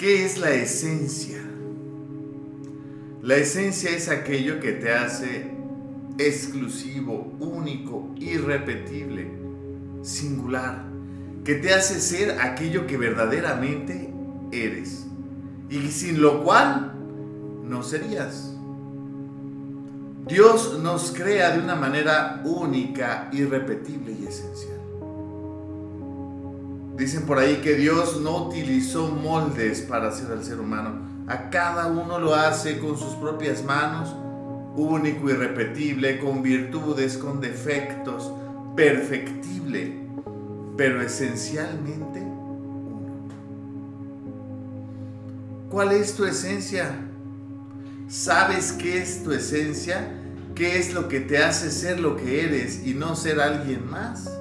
¿Qué es la esencia? La esencia es aquello que te hace exclusivo, único, irrepetible, singular, que te hace ser aquello que verdaderamente eres y sin lo cual no serías. Dios nos crea de una manera única, irrepetible y esencial. Dicen por ahí que Dios no utilizó moldes para hacer al ser humano. A cada uno lo hace con sus propias manos, único, irrepetible, con virtudes, con defectos, perfectible, pero esencialmente uno. ¿Cuál es tu esencia? ¿Sabes qué es tu esencia? ¿Qué es lo que te hace ser lo que eres y no ser alguien más?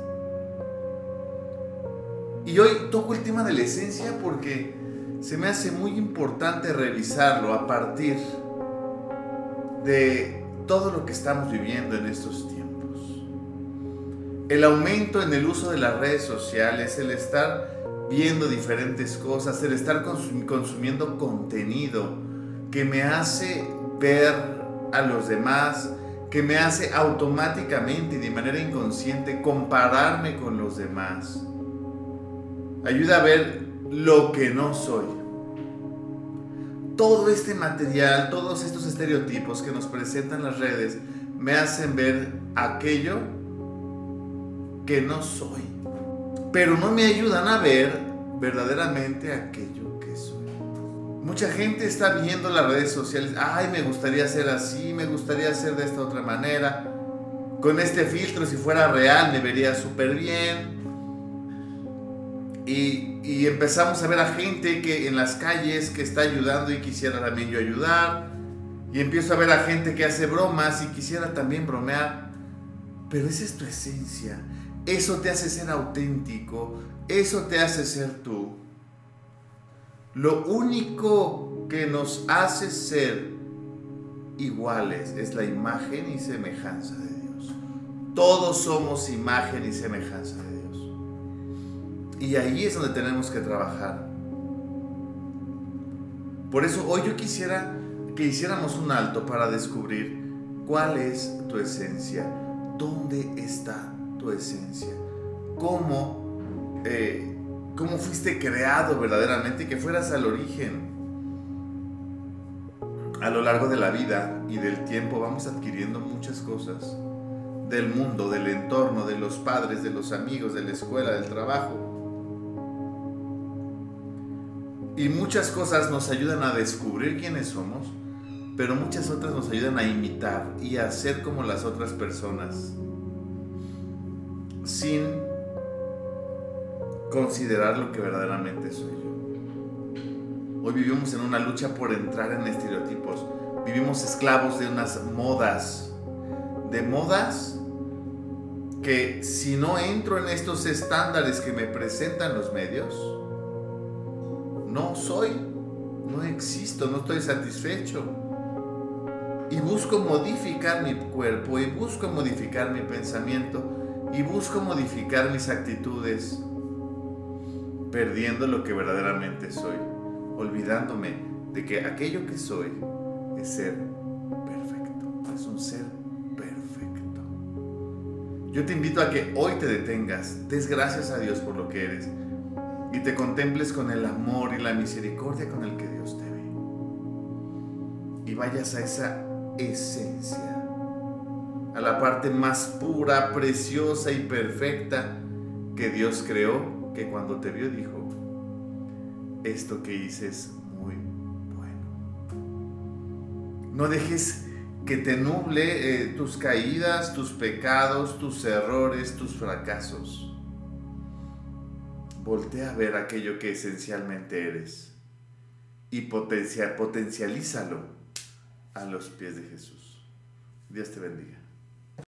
Y hoy toco el tema de la esencia porque se me hace muy importante revisarlo a partir de todo lo que estamos viviendo en estos tiempos. El aumento en el uso de las redes sociales, el estar viendo diferentes cosas, el estar consumiendo contenido que me hace ver a los demás, que me hace automáticamente y de manera inconsciente compararme con los demás Ayuda a ver lo que no soy. Todo este material, todos estos estereotipos que nos presentan las redes, me hacen ver aquello que no soy. Pero no me ayudan a ver verdaderamente aquello que soy. Mucha gente está viendo las redes sociales, ay, me gustaría ser así, me gustaría ser de esta otra manera. Con este filtro, si fuera real, me vería súper bien y, empezamos a ver a gente que en las calles que está ayudando y quisiera también yo ayudar. Y empiezo a ver a gente que hace bromas y quisiera también bromear. Pero esa es tu esencia. Eso te hace ser auténtico. Eso te hace ser tú. Lo único que nos hace ser iguales es la imagen y semejanza de Dios. Todos somos imagen y semejanza de Dios. Y ahí es donde tenemos que trabajar. Por eso hoy yo quisiera que hiciéramos un alto para descubrir cuál es tu esencia, dónde está tu esencia, cómo, eh, cómo fuiste creado verdaderamente y que fueras al origen. A lo largo de la vida y del tiempo vamos adquiriendo muchas cosas del mundo, del entorno, de los padres, de los amigos, de la escuela, del trabajo. Y muchas cosas nos ayudan a descubrir quiénes somos, pero muchas otras nos ayudan a imitar y a ser como las otras personas, sin considerar lo que verdaderamente soy yo. Hoy vivimos en una lucha por entrar en estereotipos. Vivimos esclavos de unas modas, de modas que si no entro en estos estándares que me presentan los medios, no soy, no existo, no estoy satisfecho. Y busco modificar mi cuerpo, y busco modificar mi pensamiento, y busco modificar mis actitudes, perdiendo lo que verdaderamente soy, olvidándome de que aquello que soy es ser perfecto, es un ser perfecto. Yo te invito a que hoy te detengas, des gracias a Dios por lo que eres y te contemples con el amor y la misericordia con el que Dios te ve. Y vayas a esa esencia, a la parte más pura, preciosa y perfecta que Dios creó, que cuando te vio dijo, esto que hice es muy bueno. No dejes que te nuble eh, tus caídas, tus pecados, tus errores, tus fracasos voltea a ver aquello que esencialmente eres y potencia, potencialízalo a los pies de Jesús. Dios te bendiga.